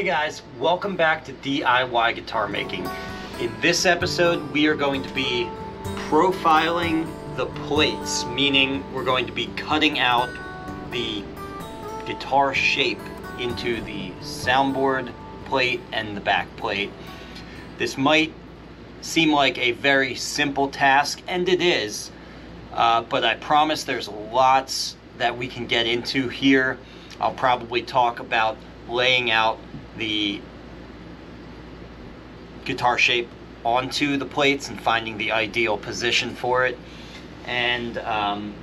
Hey guys, welcome back to DIY Guitar Making. In this episode, we are going to be profiling the plates, meaning we're going to be cutting out the guitar shape into the soundboard plate and the back plate. This might seem like a very simple task, and it is, uh, but I promise there's lots that we can get into here. I'll probably talk about laying out the guitar shape onto the plates and finding the ideal position for it. And, um,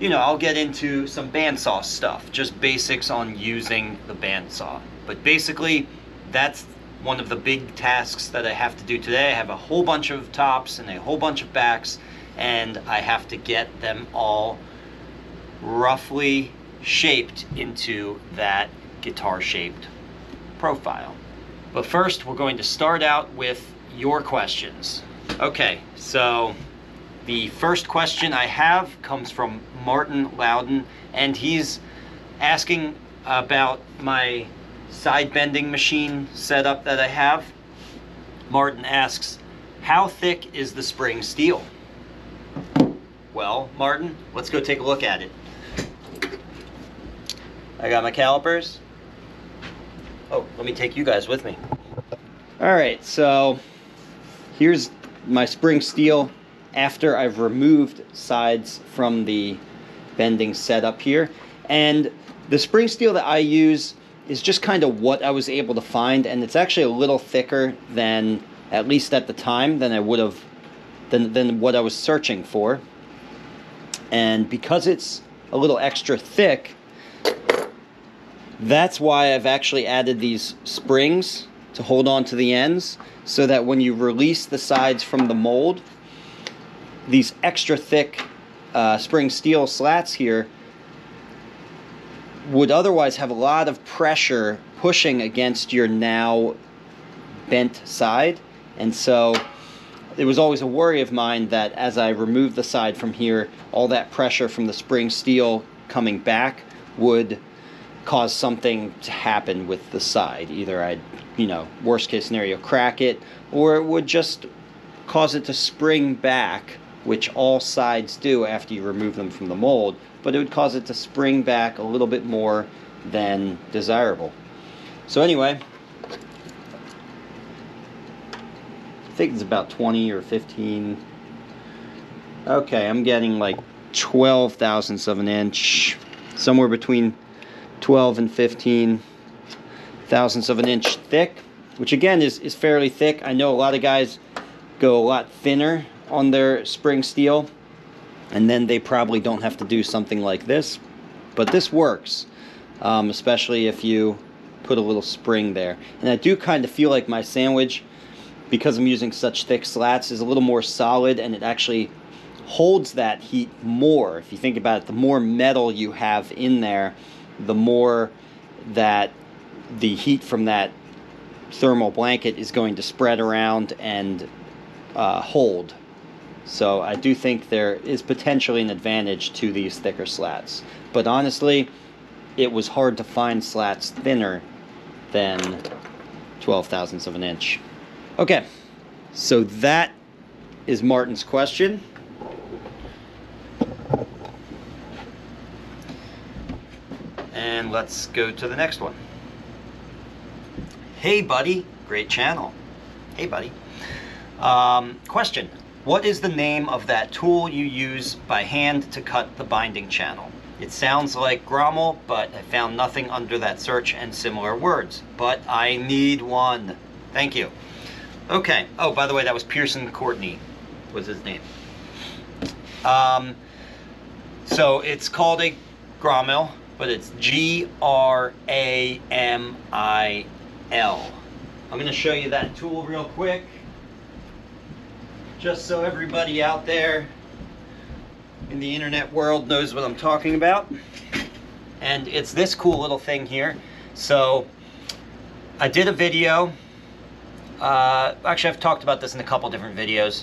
you know, I'll get into some bandsaw stuff, just basics on using the bandsaw. But basically, that's one of the big tasks that I have to do today. I have a whole bunch of tops and a whole bunch of backs, and I have to get them all roughly shaped into that guitar shaped profile. But first, we're going to start out with your questions. Okay, so the first question I have comes from Martin Loudon, and he's asking about my side bending machine setup that I have. Martin asks, how thick is the spring steel? Well, Martin, let's go take a look at it. I got my calipers. Oh, let me take you guys with me. All right, so here's my spring steel after I've removed sides from the bending setup here. And the spring steel that I use is just kind of what I was able to find, and it's actually a little thicker than, at least at the time, than I would have, than, than what I was searching for. And because it's a little extra thick, that's why I've actually added these springs to hold on to the ends so that when you release the sides from the mold, these extra thick uh, spring steel slats here would otherwise have a lot of pressure pushing against your now bent side. And so it was always a worry of mine that as I removed the side from here, all that pressure from the spring steel coming back would cause something to happen with the side. Either I'd, you know, worst case scenario, crack it, or it would just cause it to spring back, which all sides do after you remove them from the mold, but it would cause it to spring back a little bit more than desirable. So anyway, I think it's about 20 or 15. Okay, I'm getting like 12 thousandths of an inch, somewhere between 12 and 15 thousandths of an inch thick, which again is, is fairly thick. I know a lot of guys go a lot thinner on their spring steel, and then they probably don't have to do something like this. But this works, um, especially if you put a little spring there. And I do kind of feel like my sandwich, because I'm using such thick slats, is a little more solid and it actually holds that heat more. If you think about it, the more metal you have in there, the more that the heat from that thermal blanket is going to spread around and uh, hold. So I do think there is potentially an advantage to these thicker slats. But honestly, it was hard to find slats thinner than 12 thousandths of an inch. Okay, so that is Martin's question. And let's go to the next one. Hey, buddy. Great channel. Hey, buddy. Um, question. What is the name of that tool you use by hand to cut the binding channel? It sounds like Grommel, but I found nothing under that search and similar words. But I need one. Thank you. Okay. Oh, by the way, that was Pearson Courtney was his name. Um, so it's called a gramil but it's G R A M I L. I'm going to show you that tool real quick, just so everybody out there in the internet world knows what I'm talking about. And it's this cool little thing here. So I did a video. Uh, actually, I've talked about this in a couple different videos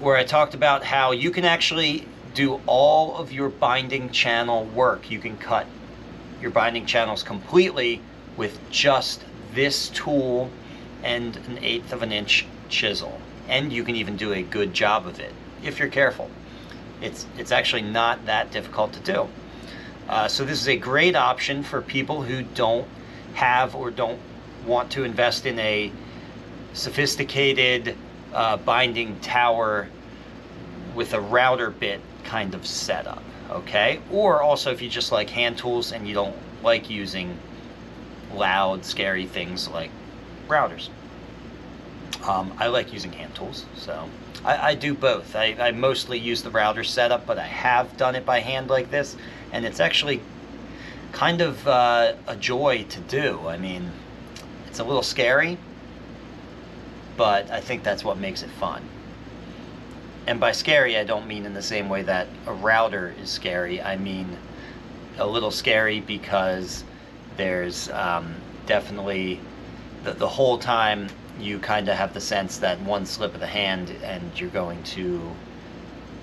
where I talked about how you can actually do all of your binding channel work. You can cut your binding channels completely with just this tool and an eighth of an inch chisel. And you can even do a good job of it if you're careful. It's, it's actually not that difficult to do. Uh, so this is a great option for people who don't have or don't want to invest in a sophisticated uh, binding tower with a router bit kind of setup, okay? Or also if you just like hand tools and you don't like using loud, scary things like routers. Um, I like using hand tools, so I, I do both. I, I, mostly use the router setup, but I have done it by hand like this, and it's actually kind of uh, a joy to do. I mean, it's a little scary, but I think that's what makes it fun. And by scary, I don't mean in the same way that a router is scary. I mean a little scary because there's um, definitely the, the whole time you kind of have the sense that one slip of the hand and you're going to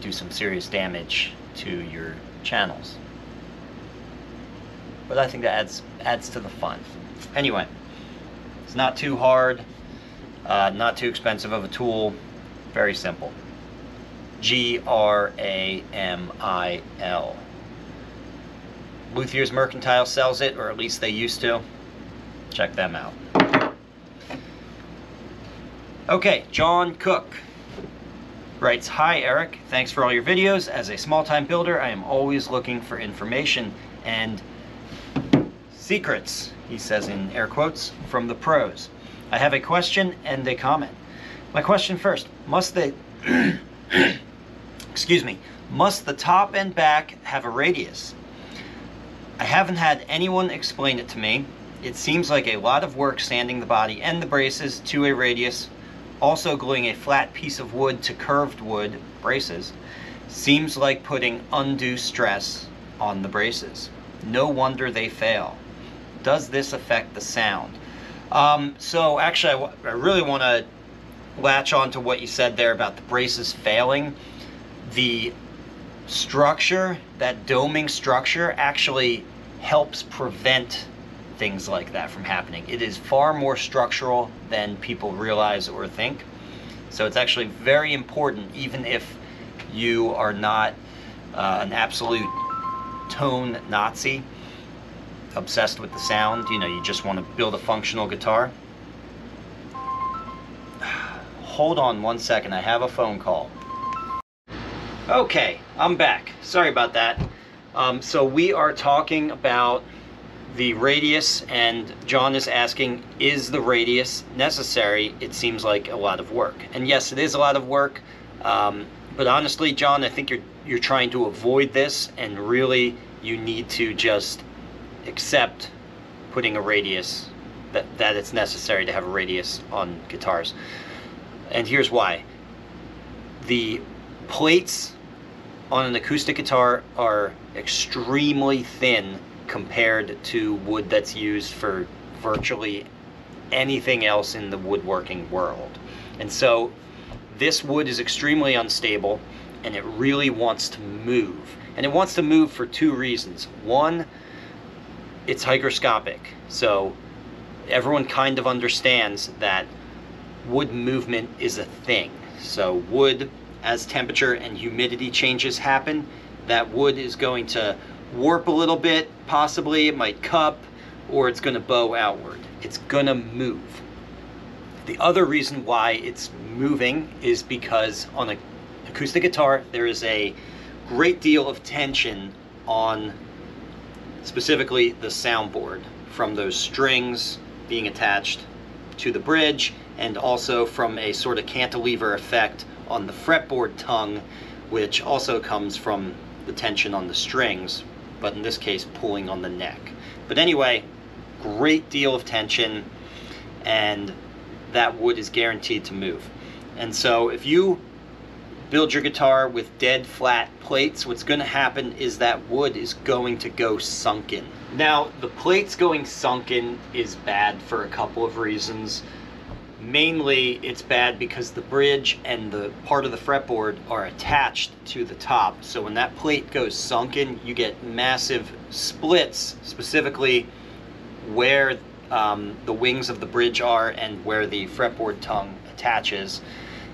do some serious damage to your channels. But I think that adds adds to the fun. Anyway, it's not too hard, uh, not too expensive of a tool, very simple. G R A M I L. Luthier's Mercantile sells it, or at least they used to. Check them out. Okay, John Cook writes, Hi Eric, thanks for all your videos. As a small-time builder, I am always looking for information and secrets, he says in air quotes, from the pros. I have a question and a comment. My question first, must they, excuse me, must the top and back have a radius? I haven't had anyone explain it to me. It seems like a lot of work sanding the body and the braces to a radius also gluing a flat piece of wood to curved wood braces seems like putting undue stress on the braces. No wonder they fail. Does this affect the sound? Um, so actually, I, really want to latch on to what you said there about the braces failing. The structure, that doming structure, actually helps prevent things like that from happening. It is far more structural than people realize or think. So it's actually very important, even if you are not uh, an absolute tone Nazi, obsessed with the sound, you know, you just want to build a functional guitar. Hold on one second, I have a phone call. Okay, I'm back. Sorry about that. Um, so we are talking about the radius and John is asking, is the radius necessary? It seems like a lot of work. And yes, it is a lot of work. Um, but honestly, John, I think you're, you're trying to avoid this and really you need to just accept putting a radius, that, that it's necessary to have a radius on guitars. And here's why. The plates on an acoustic guitar are extremely thin compared to wood that's used for virtually anything else in the woodworking world. And so this wood is extremely unstable and it really wants to move. And it wants to move for two reasons. One, it's hygroscopic. So everyone kind of understands that wood movement is a thing. So wood, as temperature and humidity changes happen, that wood is going to warp a little bit, possibly it might cup, or it's going to bow outward. It's going to move. The other reason why it's moving is because on an acoustic guitar, there is a great deal of tension on specifically the soundboard from those strings being attached to the bridge and also from a sort of cantilever effect on the fretboard tongue which also comes from the tension on the strings but in this case pulling on the neck. But anyway, great deal of tension and that wood is guaranteed to move. And so if you build your guitar with dead flat plates, what's going to happen is that wood is going to go sunken. Now, the plates going sunken is bad for a couple of reasons. Mainly, it's bad because the bridge and the part of the fretboard are attached to the top. So when that plate goes sunken, you get massive splits, specifically where um, the wings of the bridge are and where the fretboard tongue attaches.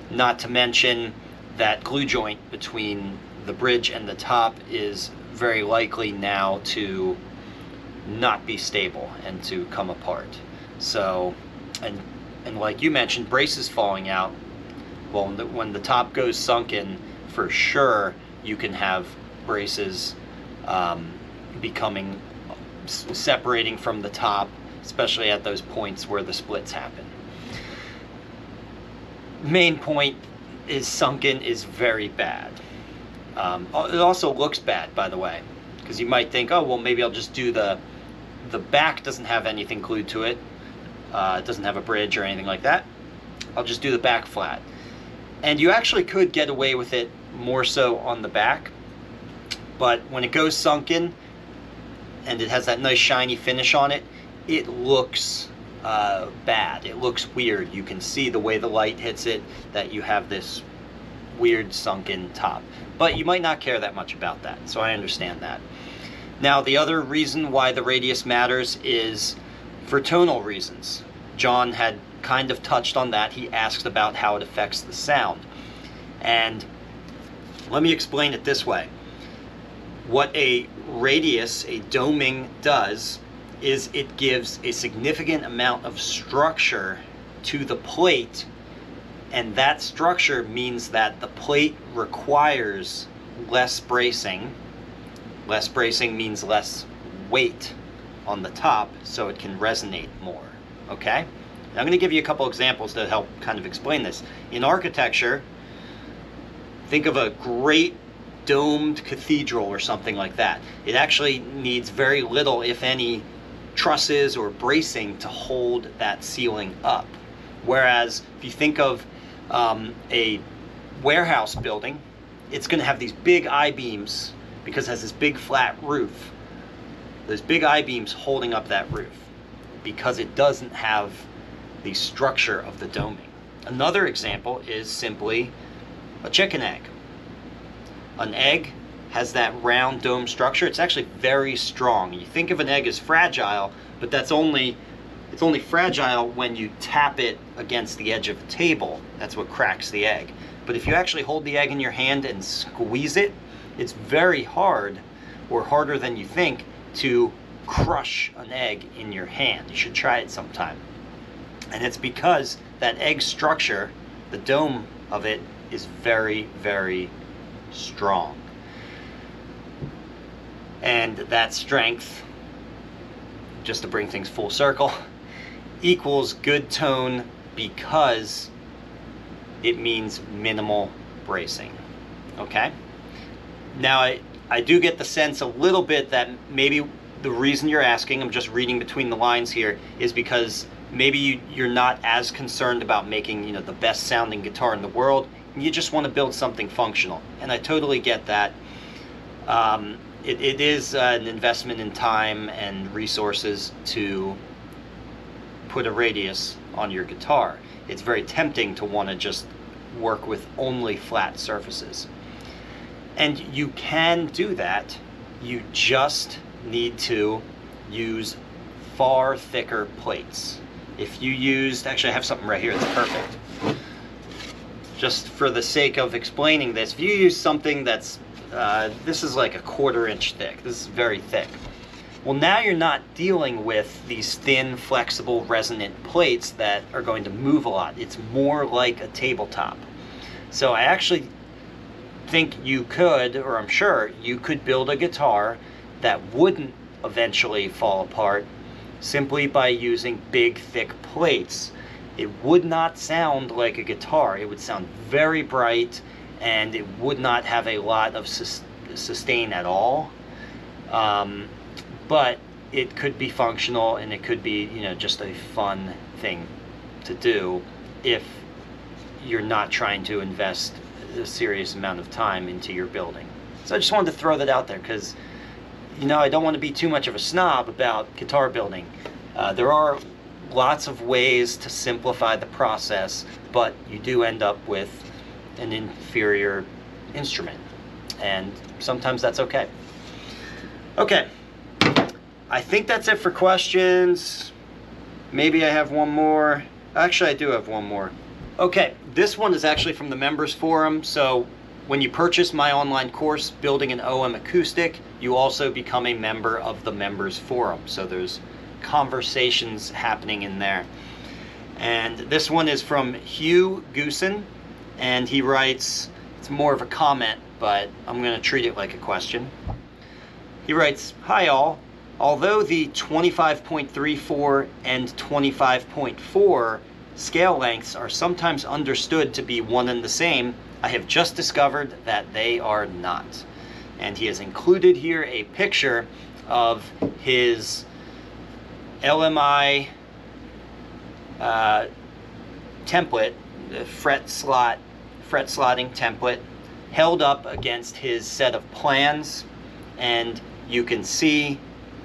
Not to mention that glue joint between the bridge and the top is very likely now to not be stable and to come apart. So, and and like you mentioned, braces falling out. Well, when the, when the top goes sunken, for sure you can have braces um, becoming separating from the top, especially at those points where the splits happen. Main point is sunken is very bad. Um, it also looks bad, by the way, because you might think, oh well, maybe I'll just do the the back doesn't have anything glued to it. Uh, it doesn't have a bridge or anything like that. I'll just do the back flat. And you actually could get away with it more so on the back. But when it goes sunken and it has that nice shiny finish on it, it looks uh, bad. It looks weird. You can see the way the light hits it that you have this weird sunken top. But you might not care that much about that, so I understand that. Now, the other reason why the radius matters is for tonal reasons. John had kind of touched on that. He asked about how it affects the sound. And let me explain it this way. What a radius, a doming, does is it gives a significant amount of structure to the plate and that structure means that the plate requires less bracing. Less bracing means less weight on the top so it can resonate more. Okay? I'm going to give you a couple examples to help kind of explain this. In architecture, think of a great domed cathedral or something like that. It actually needs very little, if any, trusses or bracing to hold that ceiling up. Whereas if you think of um, a warehouse building, it's going to have these big I-beams because it has this big flat roof. There's big I-beams holding up that roof because it doesn't have the structure of the doming. Another example is simply a chicken egg. An egg has that round dome structure. It's actually very strong. You think of an egg as fragile, but that's only it's only fragile when you tap it against the edge of a table. That's what cracks the egg. But if you actually hold the egg in your hand and squeeze it, it's very hard, or harder than you think, to crush an egg in your hand. You should try it sometime. And it's because that egg structure, the dome of it, is very, very strong. And that strength, just to bring things full circle, equals good tone because it means minimal bracing. Okay? Now, I, I do get the sense a little bit that maybe the reason you're asking, I'm just reading between the lines here, is because maybe you, you're not as concerned about making you know the best sounding guitar in the world. You just want to build something functional. And I totally get that. Um, it, it is uh, an investment in time and resources to put a radius on your guitar. It's very tempting to want to just work with only flat surfaces. And you can do that. You just need to use far thicker plates. If you used, actually I have something right here that's perfect. Just for the sake of explaining this, if you use something that's, uh, this is like a quarter inch thick, this is very thick. Well, now you're not dealing with these thin, flexible, resonant plates that are going to move a lot. It's more like a tabletop. So I actually think you could, or I'm sure, you could build a guitar that wouldn't eventually fall apart simply by using big, thick plates. It would not sound like a guitar. It would sound very bright and it would not have a lot of sus sustain at all. Um, but it could be functional and it could be you know just a fun thing to do if you're not trying to invest a serious amount of time into your building so i just wanted to throw that out there because you know i don't want to be too much of a snob about guitar building uh, there are lots of ways to simplify the process but you do end up with an inferior instrument and sometimes that's okay okay I think that's it for questions. Maybe I have one more. Actually, I do have one more. Okay, this one is actually from the members forum. So when you purchase my online course, Building an OM Acoustic, you also become a member of the members forum. So there's conversations happening in there. And this one is from Hugh Goosen, and he writes, it's more of a comment, but I'm going to treat it like a question. He writes, Hi all. Although the 25.34 and 25.4 scale lengths are sometimes understood to be one and the same, I have just discovered that they are not. And he has included here a picture of his LMI uh, template, the fret slot, fret slotting template, held up against his set of plans, and you can see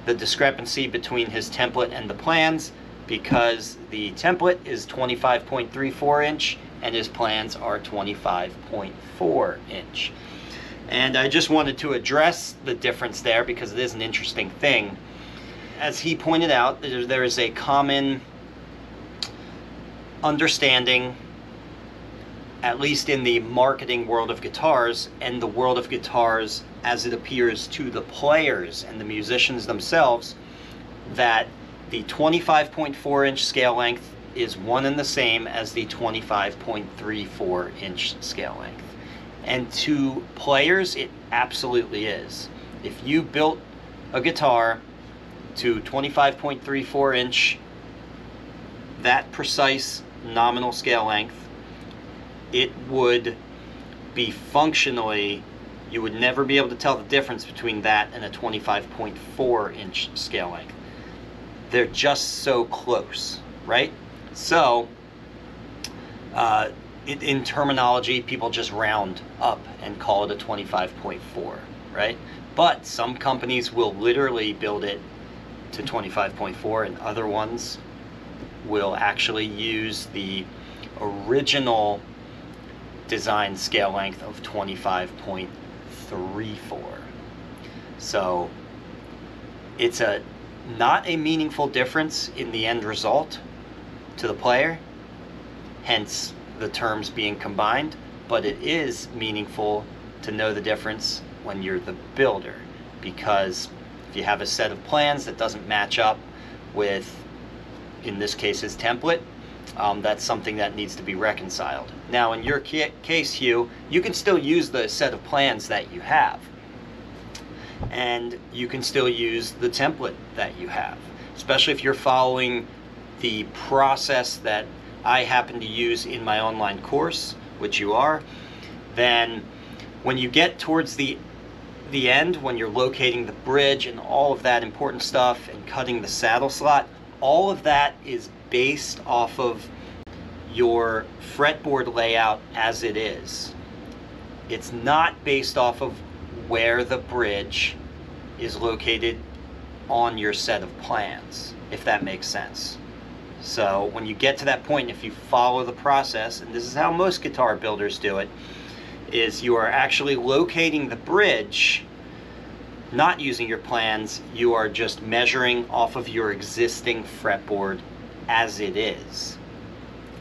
the discrepancy between his template and the plans because the template is 25.34 inch and his plans are 25.4 inch. And I just wanted to address the difference there because it is an interesting thing. As he pointed out, there is a common understanding, at least in the marketing world of guitars and the world of guitars as it appears to the players and the musicians themselves that the 25.4 inch scale length is one and the same as the 25.34 inch scale length. And to players, it absolutely is. If you built a guitar to 25.34 inch, that precise nominal scale length, it would be functionally you would never be able to tell the difference between that and a 25.4 inch scale length. They're just so close, right? So, uh, in, in terminology, people just round up and call it a 25.4, right? But some companies will literally build it to 25.4 and other ones will actually use the original design scale length of 25.34. So it's a not a meaningful difference in the end result to the player, hence the terms being combined, but it is meaningful to know the difference when you're the builder because if you have a set of plans that doesn't match up with in this case his template um, that's something that needs to be reconciled. Now, in your ca case, Hugh, you can still use the set of plans that you have. And you can still use the template that you have, especially if you're following the process that I happen to use in my online course, which you are, then when you get towards the the end, when you're locating the bridge and all of that important stuff and cutting the saddle slot, all of that is based off of your fretboard layout as it is. It's not based off of where the bridge is located on your set of plans, if that makes sense. So when you get to that point, if you follow the process, and this is how most guitar builders do it, is you are actually locating the bridge, not using your plans, you are just measuring off of your existing fretboard as it is.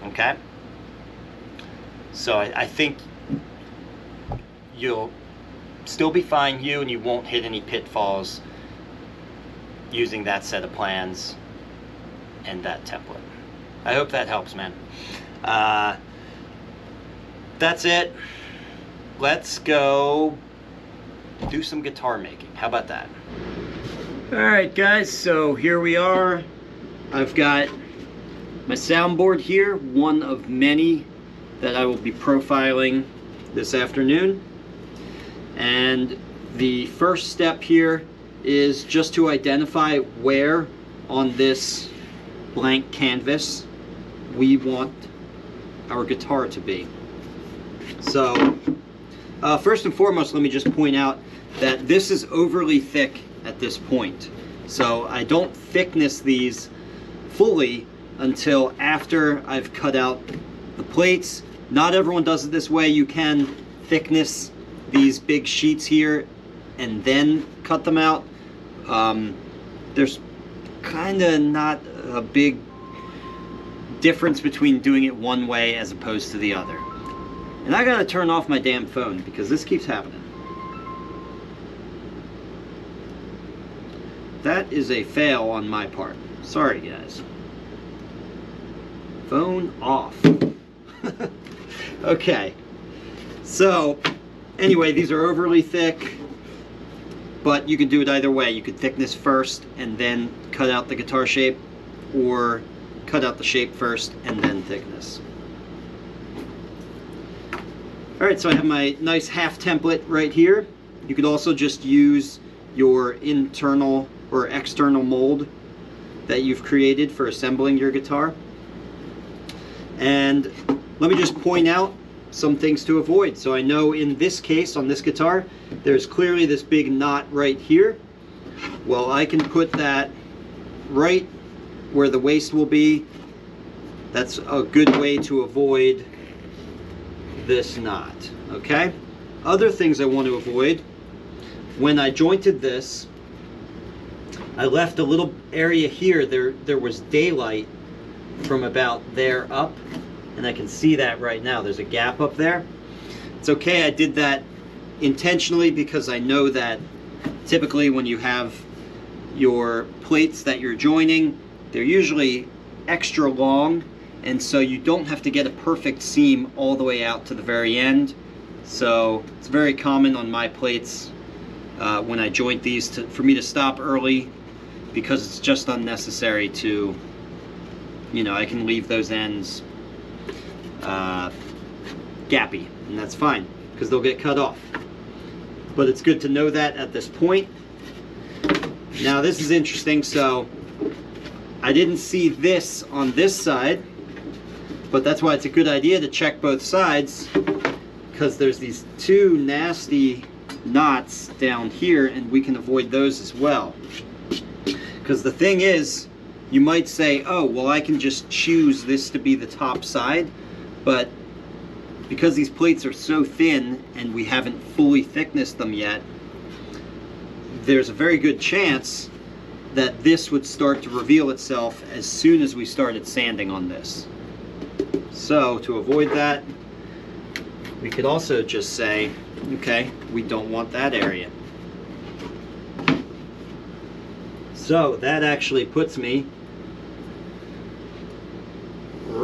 Okay? So I, I think you'll still be fine, you, and you won't hit any pitfalls using that set of plans and that template. I hope that helps, man. Uh, that's it. Let's go do some guitar making. How about that? All right, guys, so here we are. I've got my soundboard here, one of many that I will be profiling this afternoon. And the first step here is just to identify where on this blank canvas we want our guitar to be. So uh, first and foremost, let me just point out that this is overly thick at this point. So I don't thickness these fully until after I've cut out the plates. Not everyone does it this way. You can thickness these big sheets here and then cut them out. Um, there's kind of not a big difference between doing it one way as opposed to the other. And I gotta turn off my damn phone because this keeps happening. That is a fail on my part. Sorry, guys. Phone off. okay. So, anyway, these are overly thick, but you can do it either way. You could thickness first and then cut out the guitar shape, or cut out the shape first and then thickness. Alright, so I have my nice half template right here. You could also just use your internal or external mold that you've created for assembling your guitar. And let me just point out some things to avoid. So I know in this case, on this guitar, there's clearly this big knot right here. Well, I can put that right where the waist will be. That's a good way to avoid this knot, okay? Other things I want to avoid, when I jointed this, I left a little area here. There, there was daylight from about there up, and I can see that right now. There's a gap up there. It's okay, I did that intentionally because I know that typically when you have your plates that you're joining, they're usually extra long, and so you don't have to get a perfect seam all the way out to the very end. So it's very common on my plates uh, when I joint these to, for me to stop early because it's just unnecessary to, you know, I can leave those ends uh, gappy, and that's fine, because they'll get cut off. But it's good to know that at this point. Now this is interesting, so I didn't see this on this side, but that's why it's a good idea to check both sides, because there's these two nasty knots down here, and we can avoid those as well. Because the thing is, you might say, oh, well, I can just choose this to be the top side, but because these plates are so thin and we haven't fully thicknessed them yet, there's a very good chance that this would start to reveal itself as soon as we started sanding on this. So to avoid that, we could also just say, okay, we don't want that area. So that actually puts me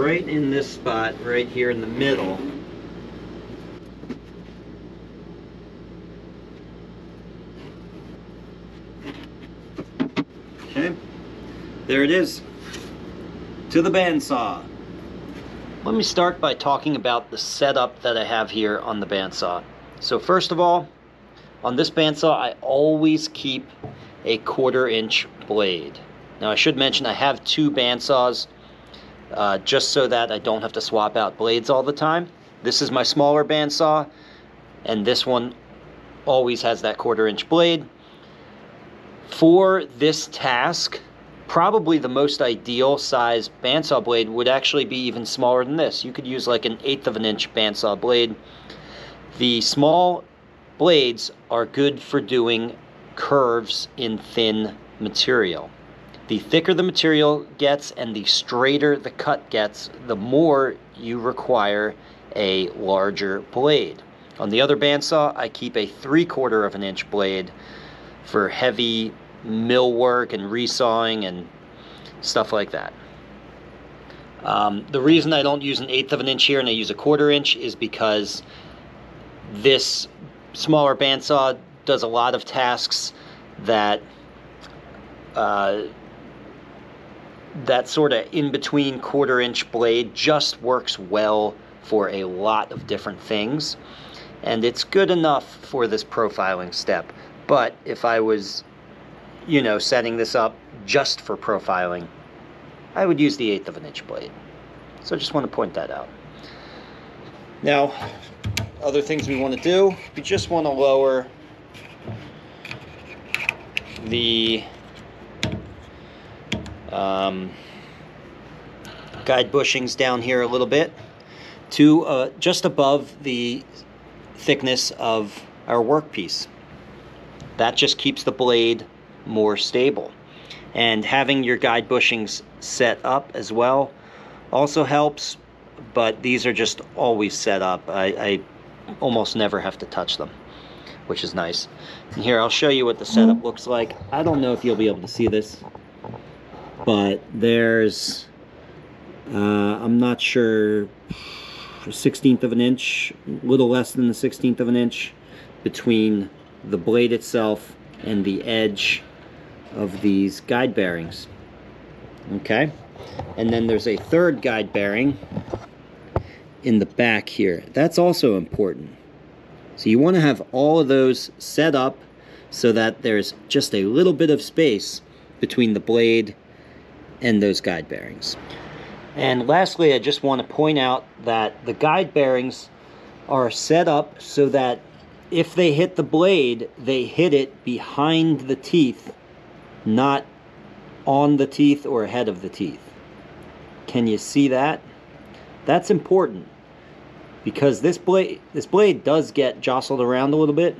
right in this spot right here in the middle. Okay, there it is. To the bandsaw. Let me start by talking about the setup that I have here on the bandsaw. So first of all, on this bandsaw, I always keep a quarter inch blade. Now I should mention I have two bandsaws uh, just so that I don't have to swap out blades all the time. This is my smaller bandsaw and this one always has that quarter inch blade. For this task, probably the most ideal size bandsaw blade would actually be even smaller than this. You could use like an eighth of an inch bandsaw blade. The small blades are good for doing curves in thin material. The thicker the material gets and the straighter the cut gets, the more you require a larger blade. On the other bandsaw, I keep a three quarter of an inch blade for heavy mill work and resawing and stuff like that. Um, the reason I don't use an eighth of an inch here and I use a quarter inch is because this smaller bandsaw does a lot of tasks that uh, that sort of in between quarter inch blade just works well for a lot of different things. And it's good enough for this profiling step. But if I was you know setting this up just for profiling I would use the eighth of an inch blade. So I just want to point that out. Now other things we want to do we just want to lower the um, guide bushings down here a little bit to uh, just above the thickness of our workpiece. That just keeps the blade more stable. And having your guide bushings set up as well also helps, but these are just always set up. I, I almost never have to touch them, which is nice. And here, I'll show you what the setup looks like. I don't know if you'll be able to see this, but there's, uh, I'm not sure, 16th of an inch, a little less than the 16th of an inch between the blade itself and the edge of these guide bearings. Okay, and then there's a third guide bearing in the back here. That's also important. So you want to have all of those set up so that there's just a little bit of space between the blade and those guide bearings. And lastly, I just want to point out that the guide bearings are set up so that if they hit the blade, they hit it behind the teeth, not on the teeth or ahead of the teeth. Can you see that? That's important because this blade this blade does get jostled around a little bit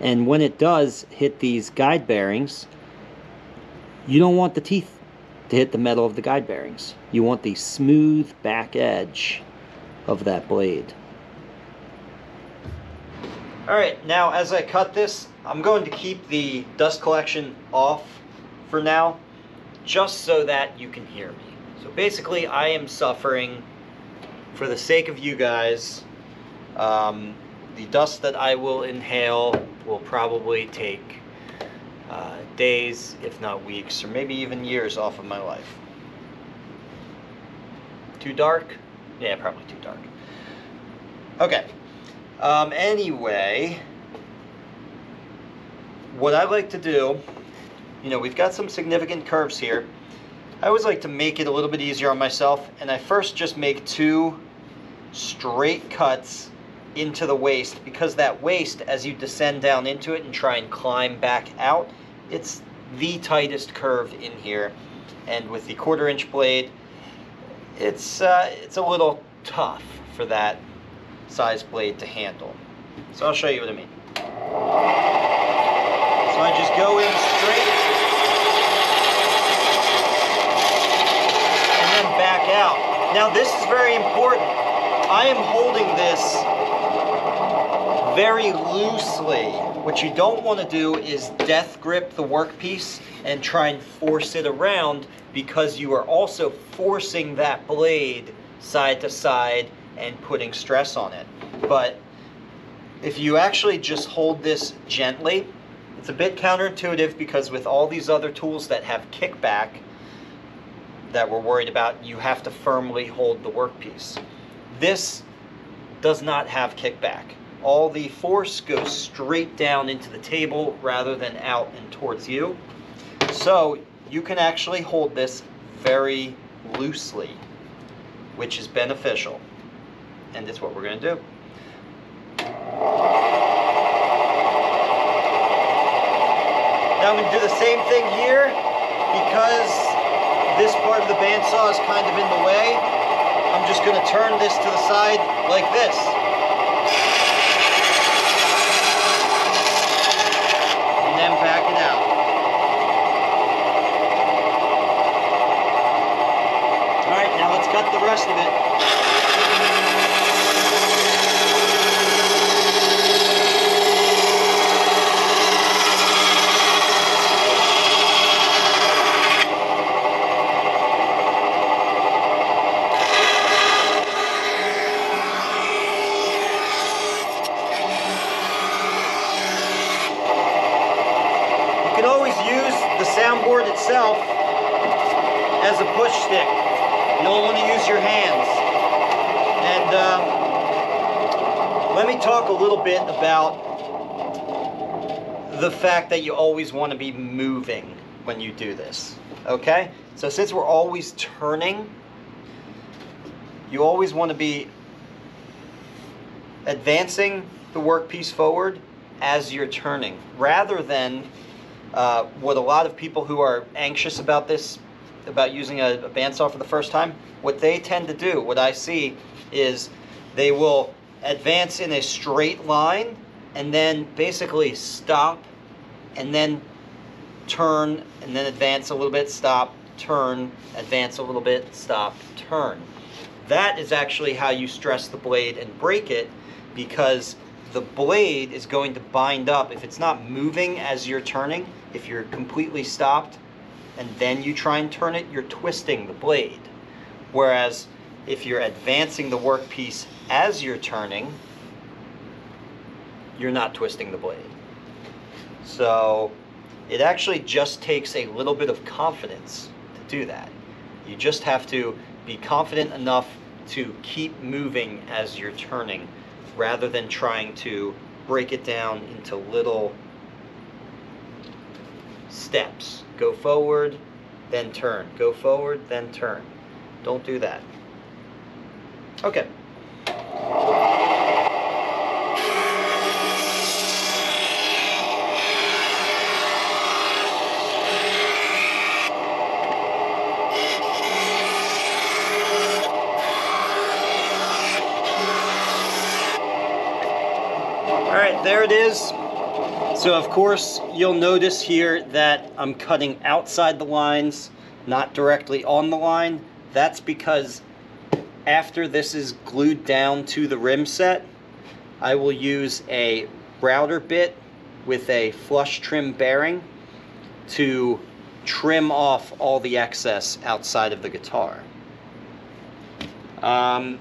and when it does hit these guide bearings you don't want the teeth to hit the metal of the guide bearings. You want the smooth back edge of that blade. Alright, now as I cut this, I'm going to keep the dust collection off for now, just so that you can hear me. So basically, I am suffering, for the sake of you guys, um, the dust that I will inhale will probably take uh, days, if not weeks, or maybe even years off of my life. Too dark? Yeah, probably too dark. Okay. Um, anyway, what I like to do, you know, we've got some significant curves here. I always like to make it a little bit easier on myself, and I first just make two straight cuts into the waist because that waist, as you descend down into it and try and climb back out, it's the tightest curve in here. And with the quarter inch blade, it's, uh, it's a little tough for that size blade to handle. So I'll show you what I mean. So I just go in straight and then back out. Now this is very important. I am holding this very loosely. What you don't want to do is death grip the workpiece and try and force it around because you are also forcing that blade side to side and putting stress on it. But if you actually just hold this gently, it's a bit counterintuitive because with all these other tools that have kickback that we're worried about, you have to firmly hold the workpiece. This does not have kickback. All the force goes straight down into the table rather than out and towards you. So you can actually hold this very loosely, which is beneficial and that's what we're going to do. Now I'm going to do the same thing here because this part of the bandsaw is kind of in the way. I'm just going to turn this to the side like this. And then back it out. Alright, now let's cut the rest of it. soundboard itself as a push stick. You don't want to use your hands. And um, let me talk a little bit about the fact that you always want to be moving when you do this. Okay? So since we're always turning, you always want to be advancing the workpiece forward as you're turning rather than uh, what a lot of people who are anxious about this, about using a, a bandsaw for the first time, what they tend to do, what I see, is they will advance in a straight line and then basically stop and then turn and then advance a little bit, stop, turn, advance a little bit, stop, turn. That is actually how you stress the blade and break it because the blade is going to bind up. If it's not moving as you're turning, if you're completely stopped and then you try and turn it, you're twisting the blade. Whereas if you're advancing the workpiece as you're turning, you're not twisting the blade. So it actually just takes a little bit of confidence to do that. You just have to be confident enough to keep moving as you're turning rather than trying to break it down into little steps. Go forward, then turn. Go forward, then turn. Don't do that. Okay. All right, there it is. So of course, you'll notice here that I'm cutting outside the lines, not directly on the line. That's because after this is glued down to the rim set, I will use a router bit with a flush trim bearing to trim off all the excess outside of the guitar. Um,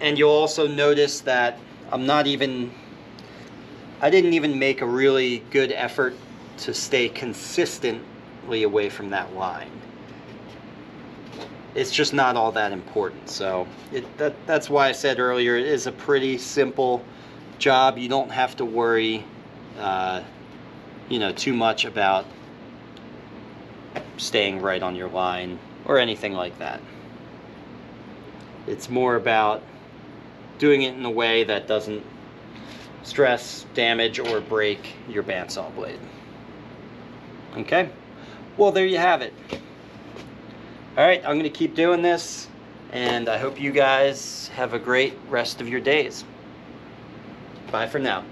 and you'll also notice that I'm not even I didn't even make a really good effort to stay consistently away from that line. It's just not all that important. So it, that, that's why I said earlier it is a pretty simple job. You don't have to worry, uh, you know, too much about staying right on your line or anything like that. It's more about doing it in a way that doesn't stress, damage, or break your bandsaw blade. Okay? Well, there you have it. Alright, I'm going to keep doing this, and I hope you guys have a great rest of your days. Bye for now.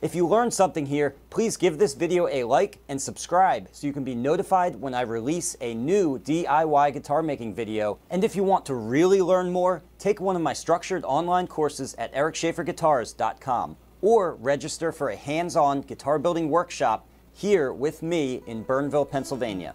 If you learned something here, please give this video a like and subscribe so you can be notified when I release a new DIY guitar making video. And if you want to really learn more, take one of my structured online courses at ericschaeferguitars.com or register for a hands-on guitar building workshop here with me in Bernville, Pennsylvania.